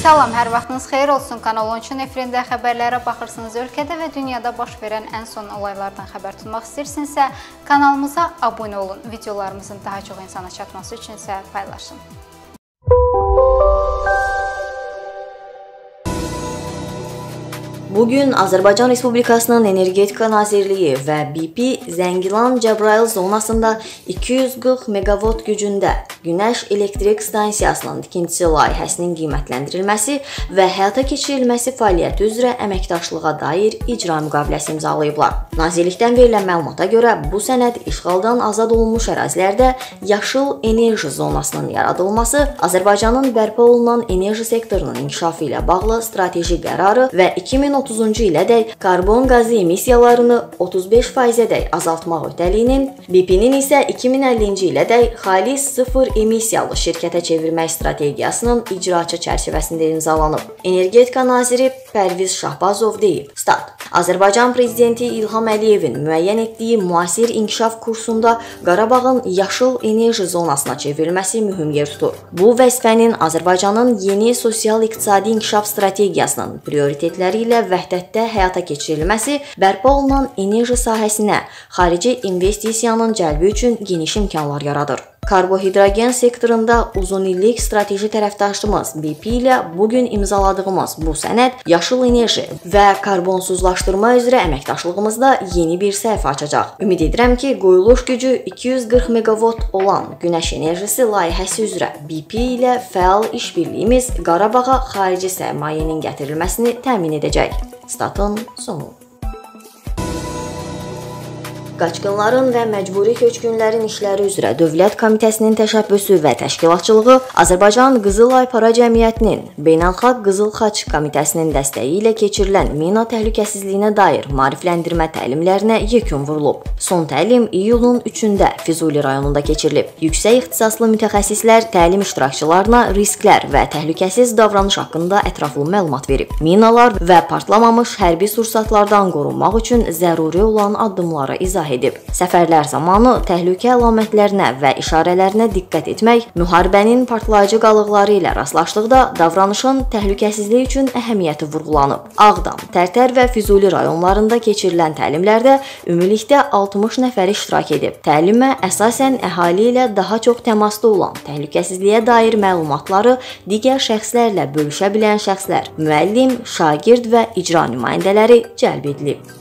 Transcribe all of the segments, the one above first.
Salam, hər vaxtınız xeyir olsun. Kanal 13-ün efirində xəbərlərə baxırsınız. Ölkədə və dünyada baş verən ən son olaylardan xəbər tutmaq istəyirsinizsə, kanalımıza abunə olun. Videolarımızın daha çox insana çatması üçün isə paylaşın. Bugün Azərbaycan Respublikasının Energetika Nazirliyi və BP Zəngilan Cəbrayıl zonasında 240 meqavat gücündə günəş elektrik stansiyasının tikintisi layihəsinin qiymətləndirilməsi və həyata keçirilməsi fəaliyyəti üzrə əməkdaşlığa dair icra müqaviləsi imzalayıblar. Nazirlikdən verilən məlumata görə bu sənəd işğaldan azad olunmuş ərazilərdə yaşıl enerji zonasının yaradılması, Azərbaycanın bərpa olunan enerji sektorunun inkişafı ilə bağlı strateji qərarı və 2010 2030-cu ilədək karbon qazı emissiyalarını 35%-ədək azaltmaq öhdəliyinin, BP-nin isə 2050-ci ilədək xalis sıfır emissiyalı şirkətə çevirmək strategiyasının icraçı çərçivəsində imzalanıb. Energetika naziri Pərviz Şahbazov deyib: "Stat Azərbaycan prezidenti İlham Əliyevin müəyyən etdiyi müasir inkişaf kursunda Qarabağın yaşıl enerji zonasına çevrilməsi mühüm yer tutur. Bu vəzifənin Azərbaycanın yeni sosial-iqtisadi inkişaf strategiyasının prioritetləri ilə vəhdətdə həyata keçirilməsi bərpa olunan enerji sahəsinə xarici investisiyanın cəlbi üçün geniş imkanlar yaradır. Karbohidrogen sektorunda uzunillik strateji tərəfdaşlığımız BP ilə bu gün imzaladığımız bu sənəd yaşıl enerji və karbonsuzlaşdırma üzrə əməkdaşlığımızda yeni bir səhifə açacaq. Ümid edirəm ki, qoyuluş gücü 240 meqavat olan günəş enerjisi layihəsi üzrə BP ilə fəal işbirliyimiz Qarabağa xarici sərmayənin gətirilməsini təmin edəcək. Statın sonu Qaçqınların və məcburi köçkünlərin işləri üzrə Dövlət Komitəsinin təşəbbüsü və təşkilatçılığı Azərbaycan Qızıl Ay Para Cəmiyyətinin Beynəlxalq Qızıl Xaç Komitəsinin dəstəyi ilə keçirilən mina təhlükəsizliyinə dair maarifləndirmə təlimlərinə yekun vurulub. Son təlim iyulun 3-də Füzuli rayonunda keçirilib. Yüksək ixtisaslı mütəxəssislər təlim iştirakçılarına risklər və təhlükəsiz davranış haqqında ətraflı məlumat verib. Minalar və partlamamış hərbi sursatlardan qorunmaq üçün zəruri olan addımları izah izah edib. Səfərlər zamanı təhlükə əlamətlərinə və işarələrinə diqqət etmək, müharibənin partlayıcı qalıqları ilə rastlaşdıqda davranışın təhlükəsizlik üçün əhəmiyyəti vurğulanıb. Ağdam, Tərtər və Füzuli rayonlarında keçirilən təlimlərdə ümumilikdə 60 nəfər iştirak edib. Təlimə əsasən əhali ilə daha çox təmasda olan təhlükəsizliyə dair məlumatları digər şəxslərlə bölüşə bilən şəxslər, müəllim, şagird və icra nümayəndələri cəlb edilib.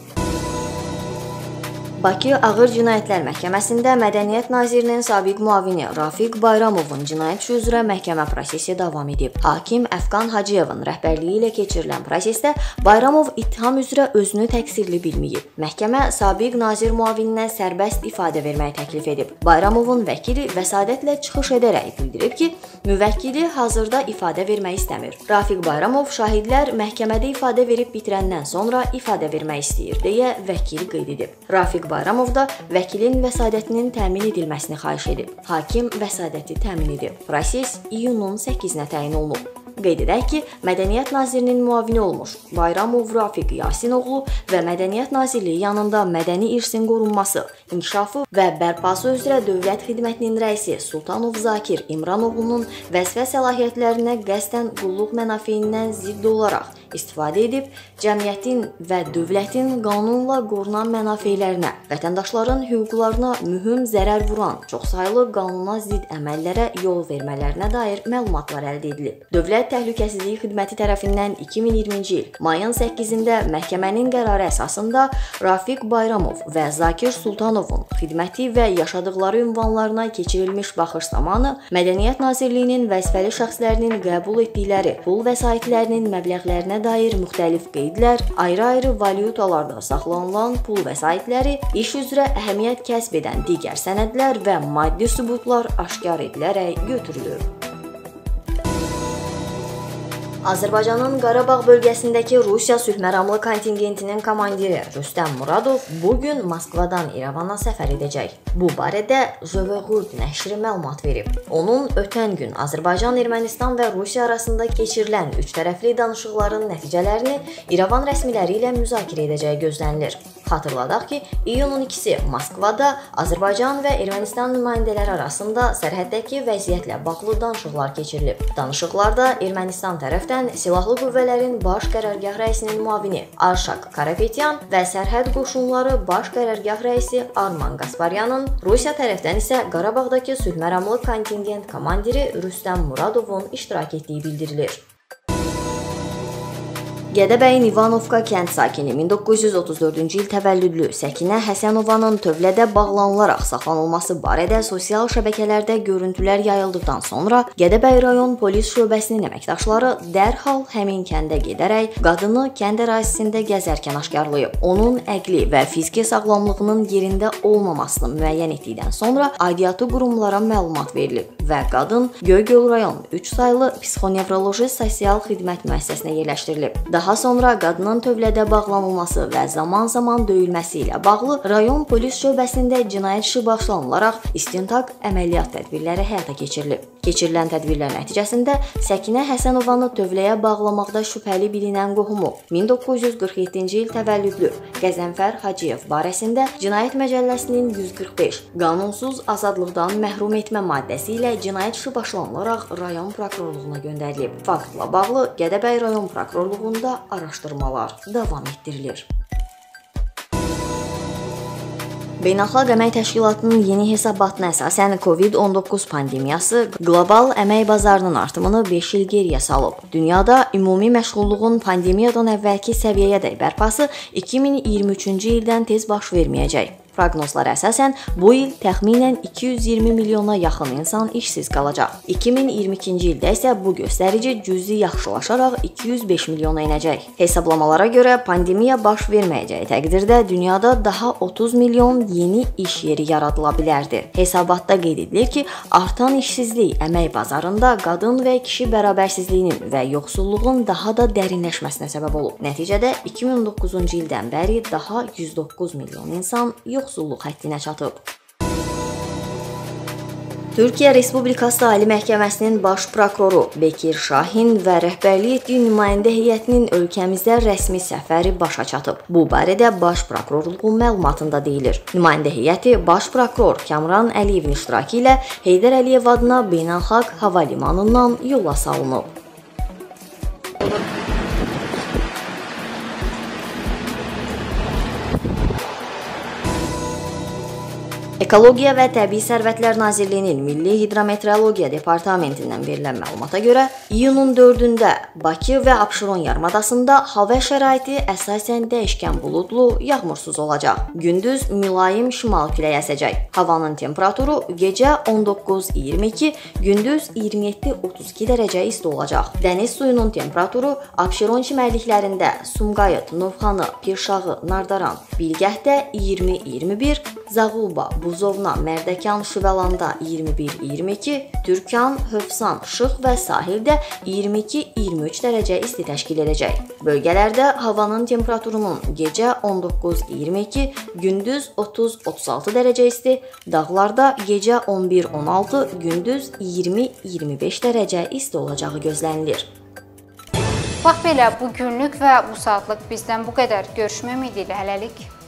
Bakı Ağır Cinayətlər Məhkəməsində Mədəniyyət Nazirinin sabiq müavini Rafiq Bayramovun cinayət üzrə məhkəmə prosesi davam edib. Hakim Əfqan Hacıyevin rəhbərliyi ilə keçirilən prosesdə Bayramov ittiham üzrə özünü təqsirli bilməyib. Məhkəmə sabiq nazir müavininə sərbəst ifadə verməyi təklif edib. Bayramovun vəkili vəsadətlə çıxış edərək bildirib ki, müvəkkili hazırda ifadə vermək istəmir. Rafiq Bayramov şahidlər məhkəmədə ifadə verib bitirəndən sonra ifadə vermək istəyir deyə vəkil qeyd edib. Rafiq Bayramov da vəkilin vəsadətinin təmin edilməsini xahiş edib. Hakim vəsadəti təmin edib. Proses iyunun 8-nə təyin olunub. Qeyd edək ki, Mədəniyyət Nazirinin müavini olmuş Bayramov Rafiq Yasinoğlu və Mədəniyyət Nazirliyi yanında mədəni irsin qorunması, inkişafı və bərpası üzrə Dövlət Xidmətinin rəisi Sultanov Zakir İmranoğlunun vəzifə səlahiyyətlərinə qəsdən qulluq mənafelindən zidd olaraq istifadə edib cəmiyyətin və dövlətin qanunla qorunan mənafelərinə, vətəndaşların hüquqlarına mühüm zərər vuran çoxsaylı qanuna zidd əməllərə yol vermələrinə dair məlumatlar əldə edilib. Dövlət Təhlükəsizlik Xidməti tərəfindən 2020-ci il mayın 8-də məhkəmənin qərarı əsasında Rafiq Bayramov və Zakir Sultanovun xidməti və yaşadıkları ünvanlarına keçirilmiş baxış zamanı Mədəniyyət Nazirliyinin vəzifəli şəxslərinin qəbul etdikləri pul vəsaitlərinin məbləğlərinə dair müxtəlif qeydlər, ayrı-ayrı valyutalarda saxlanılan pul vəsaitləri, iş üzrə əhəmiyyət kəsb edən digər sənədlər və maddi sübutlar aşkar edilərək götürülür. Azərbaycanın Qarabağ bölgəsindəki Rusiya sülhməramlı kontingentinin komandiri Rüstəm Muradov bu gün Moskvadan İrəvana səfər edəcək. Bu barədə Zöveğurd nəşri məlumat verib. Onun ötən gün Azərbaycan, Ermənistan və Rusiya arasında keçirilən üç tərəfli danışıqların nəticələrini İrəvan rəsmiləri ilə müzakirə edəcəyi gözlənilir. Xatırladaq ki, iyunun 2-si Moskvada Azərbaycan və Ermənistan nümayəndələri arasında sərhəddəki vəziyyətlə bağlı danışıqlar keçirilib. Danışıqlarda Ermənistan tərəfdən əsasən Silahlı Qüvvələrin Baş Qərargah rəisinin müavini Arşak Karapetyan və Sərhəd Qoşunları Baş Qərargah rəisi Arman Qasparyanın, Rusiya tərəfdən isə Qarabağdakı sülh məramlı kontingent komandiri Rüstəm Muradovun iştirak etdiyi bildirilir. Gədəbəyin İvanovka kənd sakini 1934-cü il təvəllüdlü Səkinə Həsənovanın tövlədə bağlanılaraq saxlanılması barədə sosial şəbəkələrdə görüntülər yayıldıqdan sonra Gədəbəy rayon polis şöbəsinin əməkdaşları dərhal həmin kəndə gedərək qadını kənd ərazisində gəzərkən aşkarlayıb. Onun əqli və fiziki sağlamlığının yerində olmamasını müəyyən etdikdən sonra aidiyyatı qurumlara məlumat verilib və qadın Göygöl rayon 3 saylı psixonevroloji sosial xidmət müəssisəsinə yerləşdirilib. Daha sonra qadının tövlədə bağlanılması və zaman-zaman döyülməsi ilə bağlı rayon polis şöbəsində cinayət işi başlanılaraq istintaq əməliyyat tədbirləri həyata keçirilib. Keçirilən tədbirlər nəticəsində Səkinə Həsənovanı tövləyə bağlamaqda şübhəli bilinən qohumu 1947-ci il təvəllüdlü Qəzənfər Hacıyev barəsində Cinayət Məcəlləsinin 145 qanunsuz azadlıqdan məhrum etmə maddəsi ilə cinayət işi başlanılaraq rayon prokurorluğuna göndərilib. Faktla bağlı Gədəbəy rayon prokurorluğunda haqqında araşdırmalar davam etdirilir. Beynəlxalq Əmək Təşkilatının yeni hesabatına əsasən COVID-19 pandemiyası qlobal əmək bazarının artımını 5 il geriyə salıb. Dünyada ümumi məşğulluğun pandemiyadan əvvəlki səviyyəyədək bərpası 2023-cü ildən tez baş verməyəcək. Proqnozlara əsasən bu il təxminən 220 milyona yaxın insan işsiz qalacaq. 2022-ci ildə isə bu göstərici cüzi yaxşılaşaraq 205 milyona enəcək. Hesablamalara görə pandemiya baş verməyəcəyi təqdirdə dünyada daha 30 milyon yeni iş yeri yaradıla bilərdi. Hesabatda qeyd edilir ki, artan işsizlik əmək bazarında qadın və kişi bərabərsizliyinin və yoxsulluğun daha da dərinləşməsinə səbəb olub. Nəticədə 2019-cu ildən bəri daha 109 milyon insan yox yoxsulluq həddinə çatıb. Türkiyə Respublikası Ali Məhkəməsinin baş prokuroru Bekir Şahin və rəhbərlik etdiyi nümayəndə heyətinin ölkəmizdə rəsmi səfəri başa çatıb. Bu barədə baş prokurorluğun məlumatında deyilir. Nümayəndə heyəti baş prokuror Kamran Əliyevin iştirakı ilə Heydər Əliyev adına beynəlxalq hava limanından yola salınıb. Ekologiya və Təbii Sərvətlər Nazirliyinin Milli Hidrometeorologiya Departamentindən verilən məlumata görə, iyunun 4-də Bakı və Abşeron yarımadasında hava şəraiti əsasən dəyişkən buludlu, yağmursuz olacaq. Gündüz mülayim şimal küləyi əsəcək. Havanın temperaturu gecə 19-22, gündüz 27-32 dərəcə isti olacaq. Dəniz suyunun temperaturu Abşeron çimərliklərində Sumqayıt, Novxanı, Pirşağı, Nardaran, Bilgəhdə 20-21, Zağulba, Buzovna, Mərdəkan, Şüvəlanda 21-22, Türkan, Hövsan, Şıx və sahildə 22-23 dərəcə isti təşkil edəcək. Bölgələrdə havanın temperaturunun gecə 19-22, gündüz 30-36 dərəcə isti, dağlarda gecə 11-16, gündüz 20-25 dərəcə isti olacağı gözlənilir. Bax belə bu günlük və bu saatlıq bizdən bu qədər. Görüşmək ümidi ilə hələlik.